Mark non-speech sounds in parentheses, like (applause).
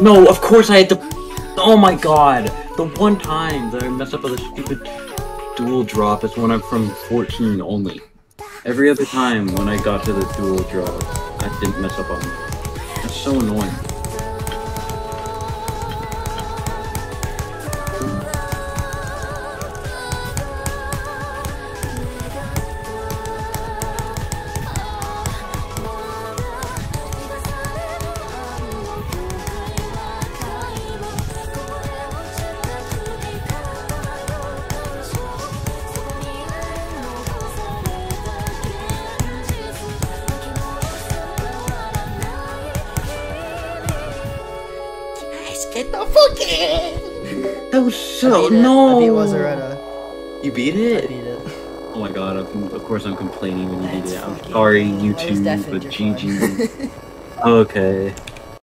No, of course I had to. Oh my god! The one time that I messed up with a stupid dual drop is when I'm from 14 only. Every other time when I got to the dual drop, I didn't mess up on it. That's so annoying. Get the fuck in! That was so I beat it. no. I beat Wasureta. You beat I it? beat it. Oh my god! Of of course I'm complaining when you beat Let's it. I'm sorry, go. I YouTube, but. GG. (laughs) Okay.